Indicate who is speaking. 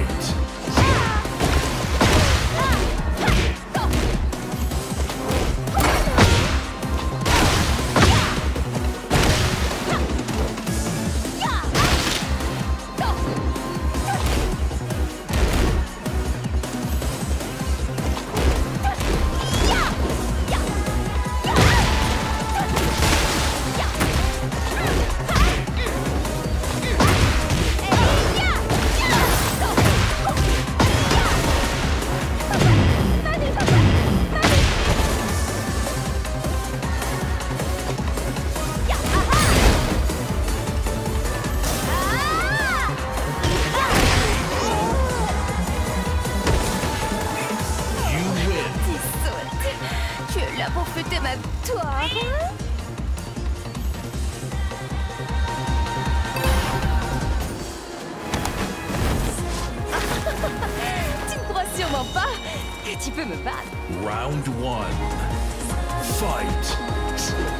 Speaker 1: Fight.
Speaker 2: Tu peux me battre
Speaker 1: Round one. Fight.